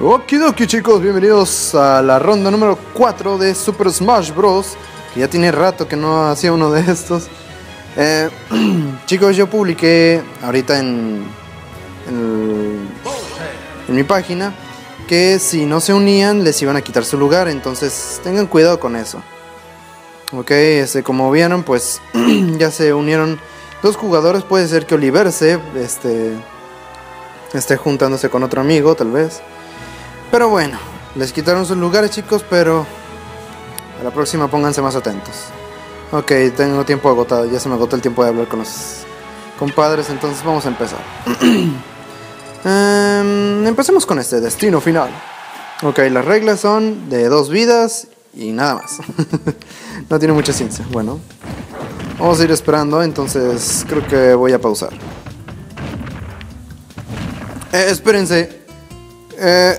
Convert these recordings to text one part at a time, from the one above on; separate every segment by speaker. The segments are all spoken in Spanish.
Speaker 1: Okidoki chicos, bienvenidos a la ronda número 4 de Super Smash Bros. Que ya tiene rato que no hacía uno de estos. Eh, chicos, yo publiqué ahorita en, en, mi página que si no se unían les iban a quitar su lugar. Entonces tengan cuidado con eso. Ok, este, como vieron, pues ya se unieron dos jugadores. Puede ser que Oliver se este, esté juntándose con otro amigo, tal vez. Pero bueno, les quitaron sus lugares chicos, pero a la próxima pónganse más atentos. Ok, tengo tiempo agotado, ya se me agotó el tiempo de hablar con los compadres, entonces vamos a empezar. um, empecemos con este destino final. Ok, las reglas son de dos vidas y nada más. no tiene mucha ciencia. Bueno, vamos a ir esperando, entonces creo que voy a pausar. Eh, espérense. Eh,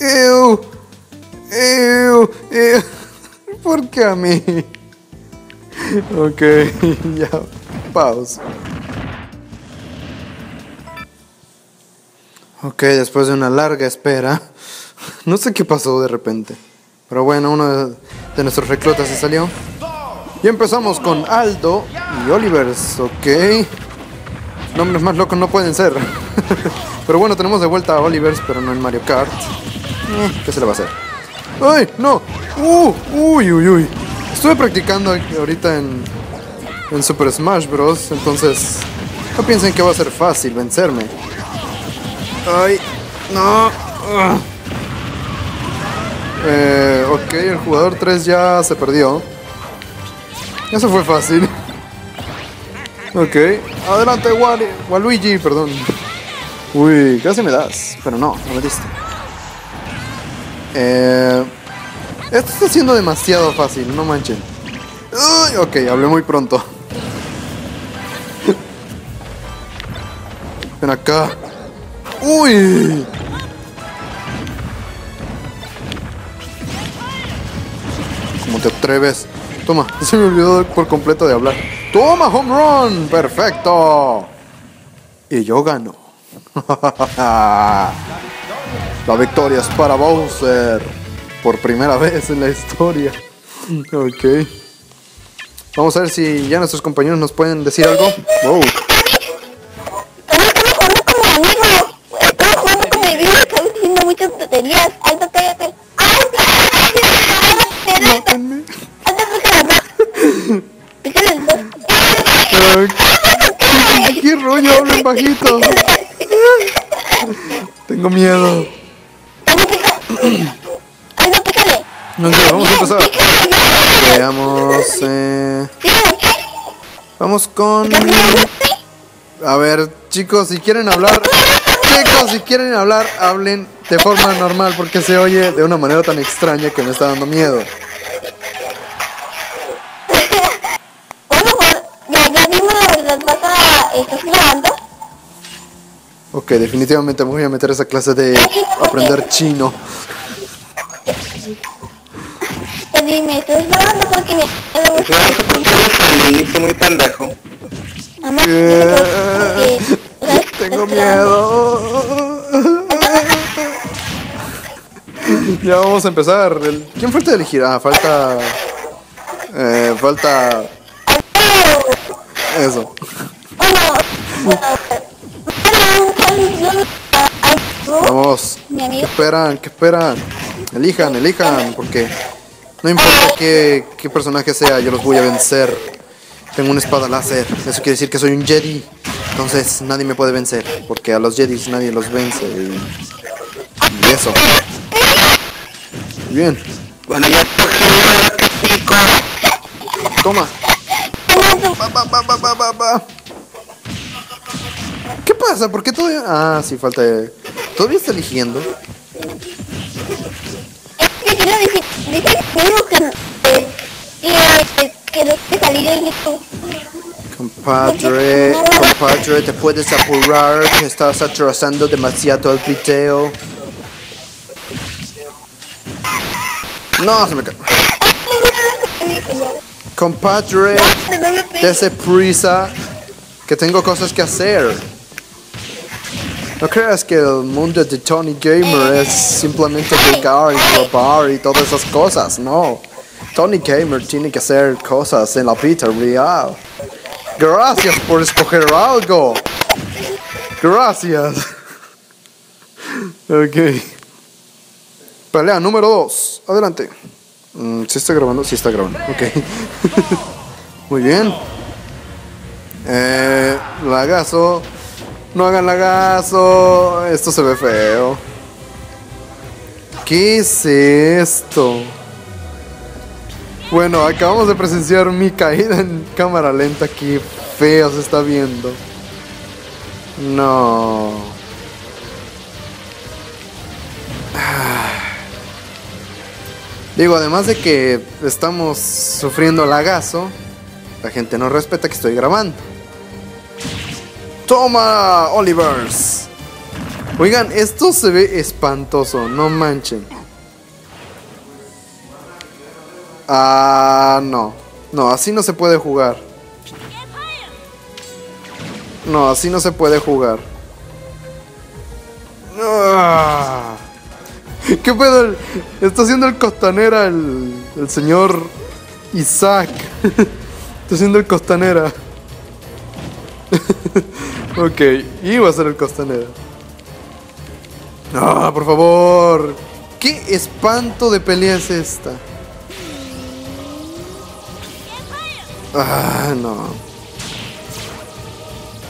Speaker 1: Ew, ew, ew. ¿Por qué a mí? Ok, ya, pausa. Ok, después de una larga espera, no sé qué pasó de repente, pero bueno, uno de, de nuestros reclutas se salió. Y empezamos con Aldo y Olivers, ok. Nombres más locos no pueden ser. pero bueno, tenemos de vuelta a Olivers, pero no en Mario Kart. ¿Qué se le va a hacer? ¡Ay! ¡No! ¡Uh! ¡Uy, uy, uy! Estuve practicando ahorita en, en Super Smash Bros. Entonces, no piensen que va a ser fácil vencerme. ¡Ay! ¡No! Eh, ok, el jugador 3 ya se perdió. Eso fue fácil. Ok, adelante Wally, Waluigi, perdón. Uy, casi me das, pero no, no me diste. Eh, esto está siendo demasiado fácil, no manchen. Uy, ok, hablé muy pronto. Ven acá. Uy. ¿Cómo te atreves? Toma, se me olvidó por completo de hablar. Toma, home run. Perfecto. Y yo gano. La victoria es para Bowser. Por primera vez en la historia. Ok. Vamos a ver si ya nuestros compañeros nos pueden decir algo. Wow.
Speaker 2: Estaba jugando con mi amigo y estaba diciendo muchas tonterías. Alto, cállate.
Speaker 1: Mátenme.
Speaker 2: Alto, pícale. Pícale el dos.
Speaker 1: Ay, ¿Qué, qué rollo? Hablan bajito. Tengo miedo.
Speaker 2: Alto, pícale.
Speaker 1: Ok, vamos a empezar. Veamos. Eh, vamos con. A ver, chicos, si quieren hablar. Chicos, si quieren hablar, hablen de forma normal porque se oye de una manera tan extraña que me está dando miedo.
Speaker 2: Vamos a jugar. Ya, ya vimos las vas a... ¿Estás grabando?
Speaker 1: Ok, definitivamente me voy a meter a esa clase de aprender chino.
Speaker 2: Dime, ¿estás grabando? Porque me...
Speaker 3: Muy pendejo.
Speaker 2: Mamá,
Speaker 1: Eh,
Speaker 2: porque...
Speaker 1: Tengo miedo. Ya vamos a empezar. El- ¿Quién falta elegir? Ah, falta. Eh, falta. Eso. Vamos. ¿Qué esperan? ¿Qué esperan? Elijan, elijan, porque no importa qué, qué personaje sea, yo los voy a vencer. Tengo una espada láser. Eso quiere decir que soy un Jedi. Entonces nadie me puede vencer, porque a los Jedis nadie los vence. Y, y eso. Bien,
Speaker 3: Bueno, ya chico.
Speaker 1: toma. ¿Qué pasa? ¿Por qué todavía.? Ah, sí, falta. ¿Todavía está eligiendo?
Speaker 2: Es que quiero decir, dice mismo que... Que... Que no te salir en YouTube.
Speaker 1: Compadre, compadre, te puedes apurar que estás atrasando demasiado el video. No, se me cae. Compadre, dese prisa, que tengo cosas que hacer. No creas que el mundo de Tony Gamer es simplemente llegar y robar y todas esas cosas, no. Tony Gamer tiene que hacer cosas en la vida real. Gracias por escoger algo. Gracias. ok. Pelea número 2. Adelante. Mm, ¿Sí está grabando? Sí está grabando. Ok. Muy bien. Eh, lagazo. No hagan lagazo. Esto se ve feo. ¿Qué es esto? Bueno, acabamos de presenciar mi caída en cámara lenta. Qué feo se está viendo. No. Ah. Digo, además de que estamos sufriendo lagazo, la gente no respeta que estoy grabando. Toma, Olivers. Oigan, esto se ve espantoso, no manchen. Ah, no. No, así no se puede jugar. No, así no se puede jugar. Ah. ¿Qué pedo? Está haciendo el costanera el, el señor Isaac. Está haciendo el costanera. ok, iba a ser el costanera. No, por favor. ¿Qué espanto de pelea es esta? Ah, no.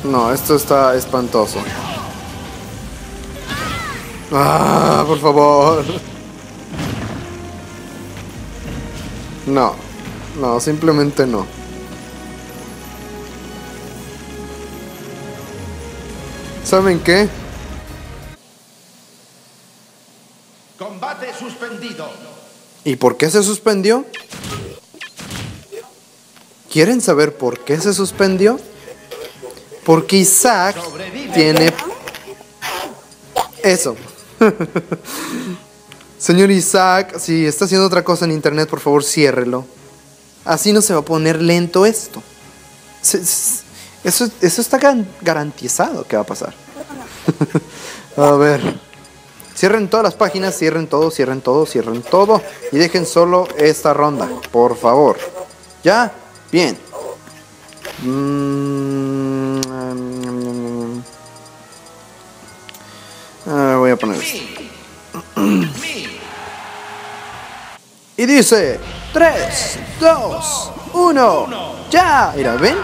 Speaker 1: No, esto está espantoso. Ah, por favor. No, no, simplemente no. ¿Saben qué?
Speaker 4: Combate suspendido.
Speaker 1: ¿Y por qué se suspendió? ¿Quieren saber por qué se suspendió? Porque Isaac tiene eso. Señor Isaac, si está haciendo otra cosa en internet, por favor, ciérrelo. Así no se va a poner lento esto. Eso, está garantizado que va a pasar. a ver. Cierren todas las páginas, cierren todo, cierren todo, cierren todo. Y dejen solo esta ronda, por favor. ¿Ya? Bien. Ah, voy a poner. Y dice 3, 2, 1, ya. Mira, ¿ven?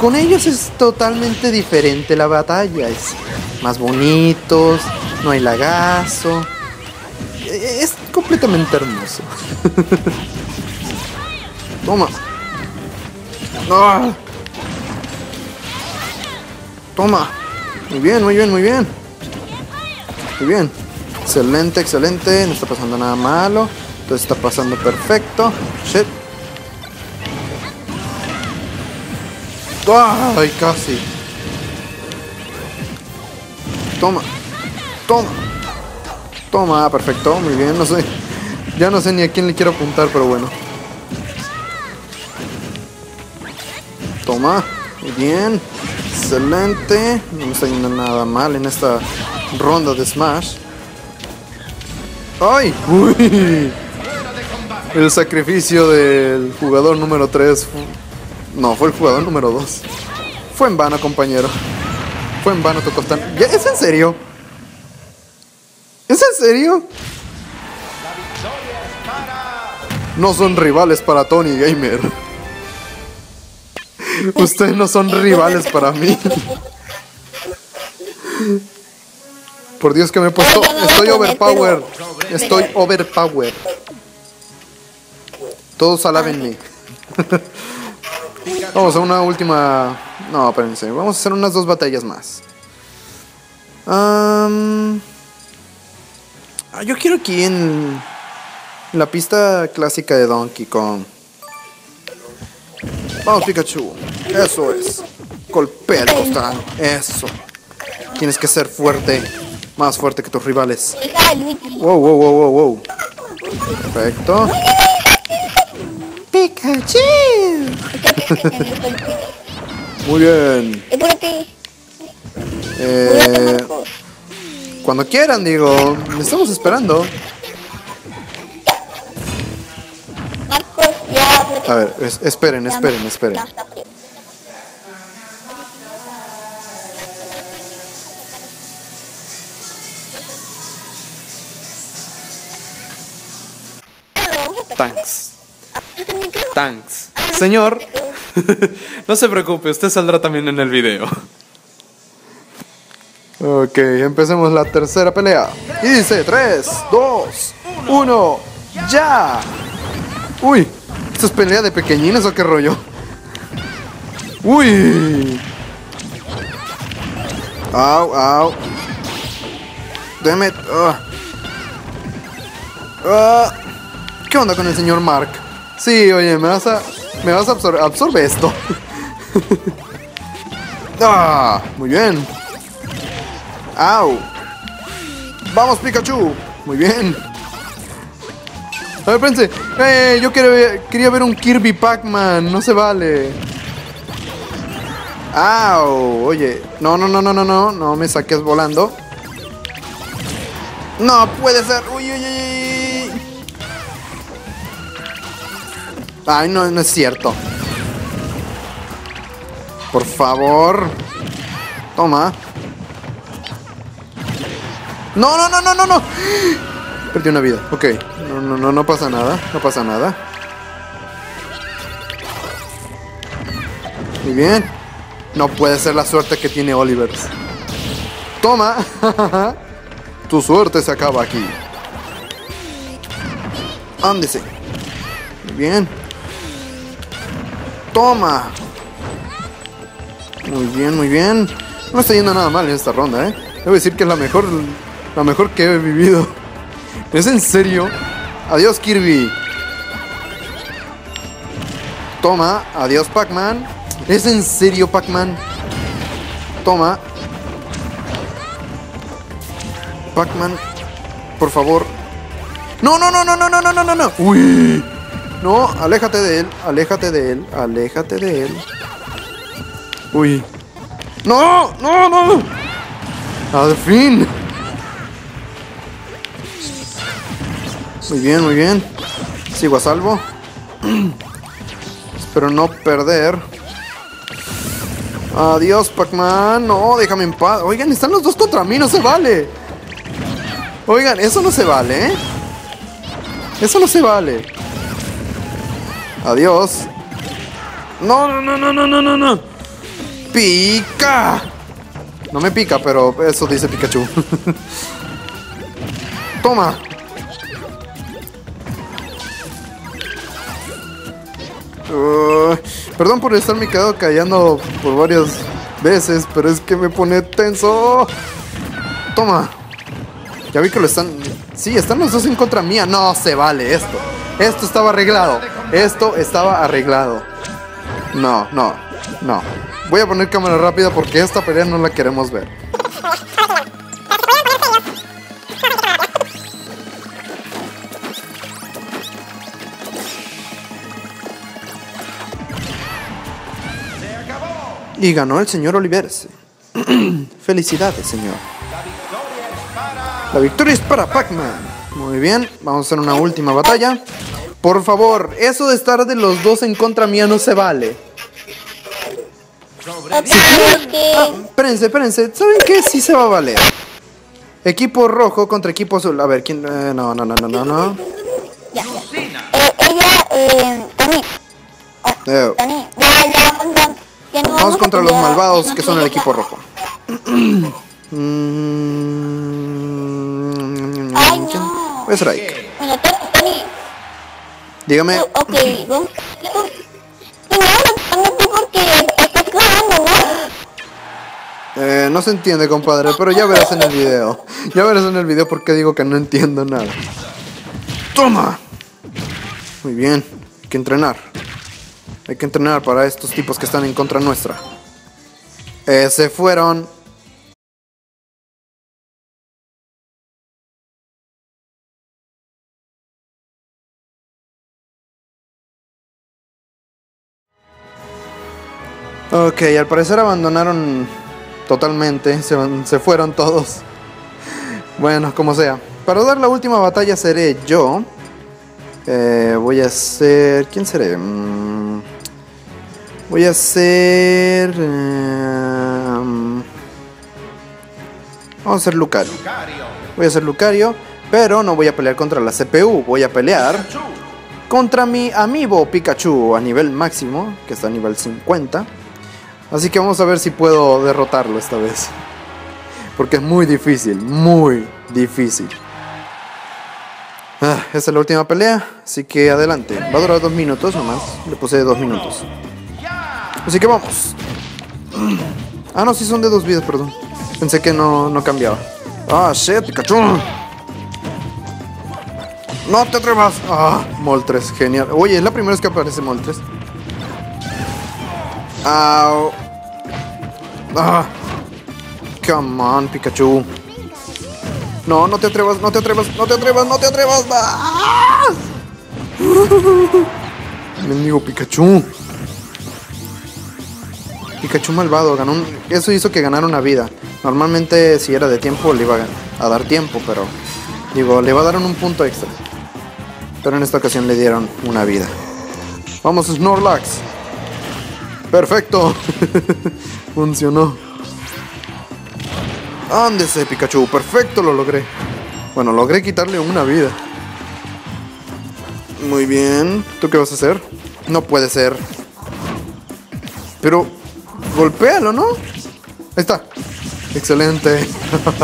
Speaker 1: Con ellos es totalmente diferente la batalla. Es más bonitos, no hay lagazo. E- Es completamente hermoso. Toma. Ah. Toma. Muy bien, muy bien, muy bien. Muy bien. Excelente, excelente. No está pasando nada malo. Todo está pasando perfecto. Shit. Ay, casi. Toma. Toma. Toma, perfecto. Muy bien, no sé. Ya no sé ni a quién le quiero apuntar, pero bueno. Toma. Muy bien. Excelente. No está yendo nada mal en esta ronda de Smash. ¡Ay! ¡Uy! El sacrificio del jugador número 3. No, fue el jugador número 2. Fue en vano, compañero. Fue en vano tu costan. ¿Ya? ¿Es en serio? ¿Es en serio? No son rivales para Tony Gamer. Ustedes no son rivales para mí. Por Dios que me he puesto. Estoy overpower. Estoy overpower. Todos alábenme. Vamos a una última. No, espérense. Vamos a hacer unas dos batallas más. Ah, yo quiero aquí en la pista clásica de Donkey Kong. Vamos, Pikachu. Eso es. Golpea el costal. Eso. Tienes que ser fuerte. Más fuerte que tus rivales. Wow, wow, wow, wow, wow. Perfecto. Pikachu. Muy bien. Eh, Cuando quieran, digo. Estamos esperando. A ver, es- esperen, esperen, esperen. Thanks. Thanks. Señor, no se preocupe, usted saldrá también en el video. Ok, empecemos la tercera pelea. Y dice 3, 2, 1, ya. Uy, ¿esto es pelea de pequeñines o qué rollo? Uy. Au, au. Damn it. Ah. ¿Qué onda con el señor Mark? Sí, oye, me vas a. Me vas a absorber. Absorbe esto. ah, muy bien. Au. Vamos, Pikachu. Muy bien. A ver, espérense. Eh, yo quería ver, un Kirby Pac-Man. No se vale. Au. Oye. No, no, no, no, no, no. No me saques volando. No puede ser. Uy, uy, uy, uy. Ay, no, no es cierto. Por favor. Toma. No, no, no, no, no, no. Perdí una vida. Ok. No, no, no, no pasa nada. No pasa nada. Muy bien. No puede ser la suerte que tiene Oliver. Toma. tu suerte se acaba aquí. Ándese. Muy bien. Toma. Muy bien, muy bien. No está yendo nada mal en esta ronda, ¿eh? Debo decir que es la mejor, la mejor que he vivido. ¿Es en serio? Adiós, Kirby. Toma. Adiós, Pac-Man. ¿Es en serio, Pac-Man? Toma. Pac-Man, por favor. No, no, no, no, no, no, no, no, no. Uy. No, aléjate de él, aléjate de él, aléjate de él. Uy. No, no, no. Al fin. Muy bien, muy bien. Sigo a salvo. Espero no perder. Adiós, Pac-Man. No, déjame en paz. Oigan, están los dos contra mí, no se vale. Oigan, eso no se vale, ¿eh? Eso no se vale. Adiós. No, no, no, no, no, no, no, no. Pica. No me pica, pero eso dice Pikachu. Toma. Uh, perdón por estarme quedado callando por varias veces, pero es que me pone tenso. Toma. Ya vi que lo están. Sí, están los dos en contra mía. No se vale esto. Esto estaba arreglado. Esto estaba arreglado. No, no, no. Voy a poner cámara rápida porque esta pelea no la queremos ver. Y ganó el señor Oliveres. Felicidades, señor. La victoria es para Pac-Man. Muy bien, vamos a hacer una última batalla. Por favor, eso de estar de los dos en contra mía no se vale. Ah, espérense, espérense. ¿Saben qué? Sí se va a valer. Equipo rojo contra equipo azul. A ver, ¿quién? eh, no, no, no, no, no, no.
Speaker 2: Ya, ya. Eh, ella, eh, Tani,
Speaker 1: Eh,
Speaker 2: ya, no
Speaker 1: vamos contra los malvados que son el equipo rojo. Mm,
Speaker 2: Ay, no.
Speaker 1: Voy a strike.
Speaker 2: Bueno,
Speaker 1: Dígame.
Speaker 2: ok, vamos. porque estás grabando, ¿no?
Speaker 1: Eh, no se entiende, compadre, pero ya verás en el video. Ya verás en el video porque digo que no entiendo nada. ¡Toma! Muy bien, hay que entrenar. Hay que entrenar para estos tipos que están en contra nuestra. Eh, se fueron. Ok, al parecer abandonaron totalmente, se, se fueron todos. Bueno, como sea. Para dar la última batalla seré yo. Eh, voy a ser... ¿Quién seré? Mm, voy a ser... eh, vamos a ser Lucario. Voy a ser Lucario. Pero no voy a pelear contra la CPU. Voy a pelear contra mi amiibo Pikachu a nivel máximo. Que está a nivel 50. Así que vamos a ver si puedo derrotarlo esta vez. Porque es muy difícil, muy difícil. Ah, esta es la última pelea, así que adelante. Va a durar dos minutos nomás. Le puse dos minutos. Así que vamos. Ah, no, sí son de dos vidas, perdón. Pensé que no, no cambiaba. Ah, shit, Pikachu. No te atrevas. Ah, Moltres, genial. Oye, es la primera vez que aparece Moltres. Au. Ah. Come on, Pikachu. No, no te atrevas, no te atrevas, no te atrevas, no te atrevas. ¡Ah! Mendigo Pikachu. Pikachu malvado, ganó un... Eso hizo que ganara una vida. Normalmente si era de tiempo le iba a, dar tiempo, pero... Digo, le va a dar un punto extra. Pero en esta ocasión le dieron una vida. Vamos, Snorlax. Perfecto. Funcionó. Ándese, Pikachu. Perfecto, lo logré. Bueno, logré quitarle una vida. Muy bien. ¿Tú qué vas a hacer? No puede ser. Pero, golpéalo, ¿no? Ahí está. Excelente.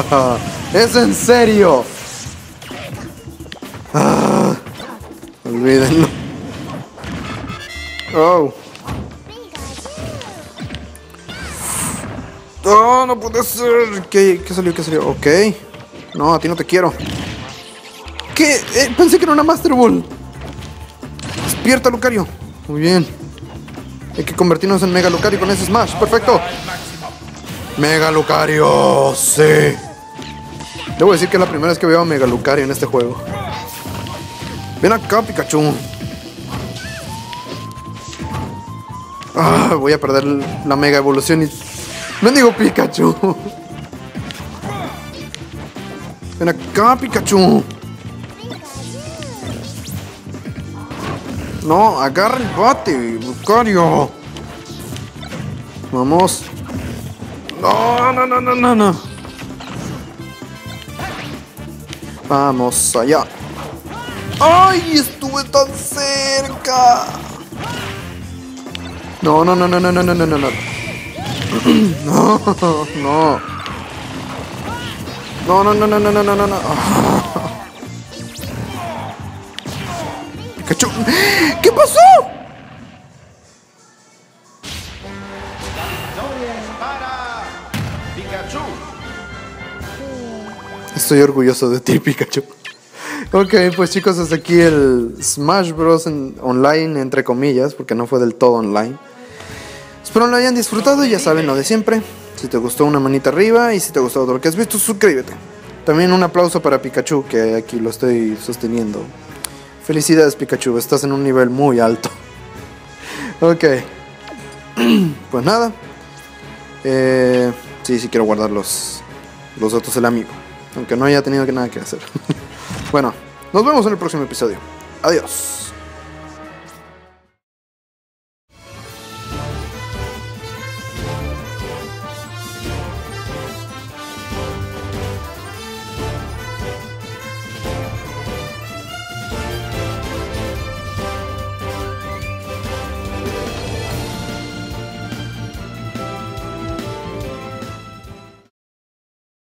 Speaker 1: es en serio. Ah, olvídenlo. Oh. No, no puede ser. ¿Qué, qué salió? ¿Qué salió? Ok. No, a ti no te quiero. ¿Qué? Eh, pensé que era una Master Ball. Despierta, Lucario. Muy bien. Hay que convertirnos en Mega Lucario con ese Smash. Perfecto. Mega Lucario. Sí. Debo decir que es la primera vez que veo a Mega Lucario en este juego. Ven acá, Pikachu. Ah, voy a perder la Mega Evolución y Mendigo Pikachu. Ven acá, Pikachu. No, agarra el bate, Lucario. Vamos. No, no, no, no, no, no. Vamos allá. ¡Ay! Estuve tan cerca. No, no, no, no, no, no, no, no, no. No, no. No, no, no, no, no, no, no, no, ¿Qué pasó? Estoy orgulloso de ti, Pikachu. Ok, pues chicos, hasta aquí el Smash Bros. online, entre comillas, porque no fue del todo online. Espero lo hayan disfrutado y ya saben lo de siempre. Si te gustó, una manita arriba y si te gustó todo lo que has visto, suscríbete. También un aplauso para Pikachu, que aquí lo estoy sosteniendo. Felicidades, Pikachu, estás en un nivel muy alto. Ok. Pues nada. Eh, sí, sí quiero guardar los, los datos del amigo. Aunque no haya tenido que nada que hacer. bueno, nos vemos en el próximo episodio. Adiós.